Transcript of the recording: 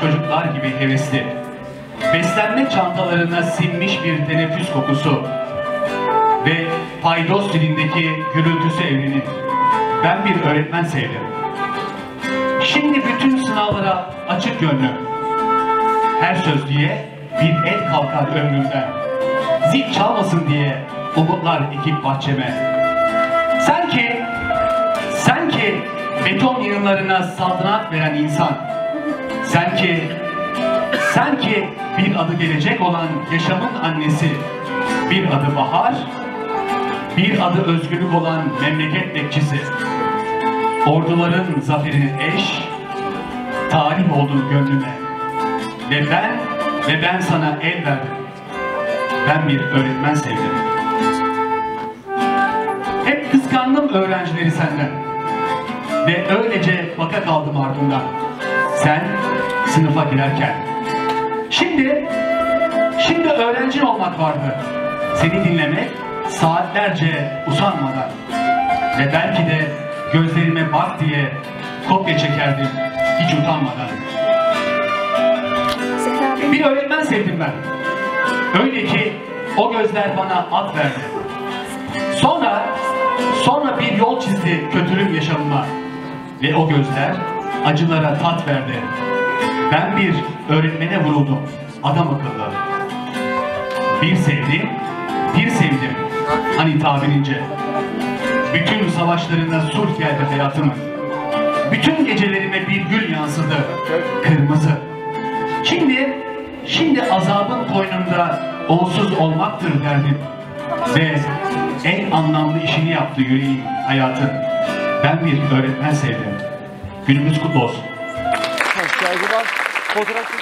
çocuklar gibi hevesli. Beslenme çantalarına sinmiş bir teneffüs kokusu ve paydos dilindeki gürültüsü evrenin. Ben bir öğretmen sevdim. Şimdi bütün sınavlara açık gönlüm. Her sözlüğe bir el kalkar ömrümden. Zil çalmasın diye umutlar ekip bahçeme. Sen ki, sen ki beton yığınlarına saltanat veren insan. Sen ki, sen ki bir adı gelecek olan yaşamın annesi. Bir adı bahar, bir adı özgürlük olan memleket bekçisi. Orduların zaferinin eş, talip oldun gönlüme. Ve ben, ve ben sana el verdim. Ben bir öğretmen sevdim. Hep kıskandım öğrencileri senden. Ve öylece baka kaldım ardından. Sen sınıfa girerken. Şimdi, şimdi öğrencin olmak vardı. Seni dinlemek saatlerce usanmadan. Ve belki de gözlerime bak diye kopya çekerdim hiç utanmadan. Bir öğretmen sevdim ben. Öyle ki o gözler bana at verdi. Sonra, sonra bir yol çizdi kötülük yaşamıma. Ve o gözler acılara tat verdi. Ben bir öğretmene vuruldum, adam akıllı. Bir sevdim, bir sevdim. Hani tabirince. Bütün savaşlarına sulh geldi hayatımın. Bütün gecelerime bir gül yansıdı, kırmızı. Şimdi, şimdi azabın koynunda onsuz olmaktır derdim. Ve en anlamlı işini yaptı yüreğim, hayatın. Ben bir öğretmen sevdim. Günümüz kutlu olsun. Saygılar. Fotoğraf.